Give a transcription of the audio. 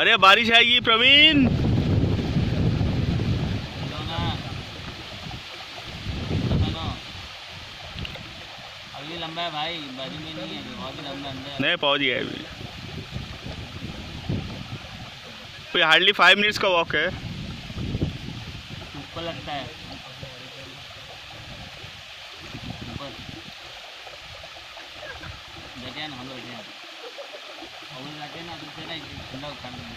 अरे बारिश आएगी प्रवीण। चलो ना चलो अभी लंबा है भाई बाजू में नहीं है बहुत ही लंबा अंदर नहीं पहुँच गया अभी। कोई हार्डली फाइव मिनट्स का वॉक है। ऊपर लगता है। ऊपर। बैठे ना हम लोग बैठे और वो ना तो फिर ना ठंडा ठंडा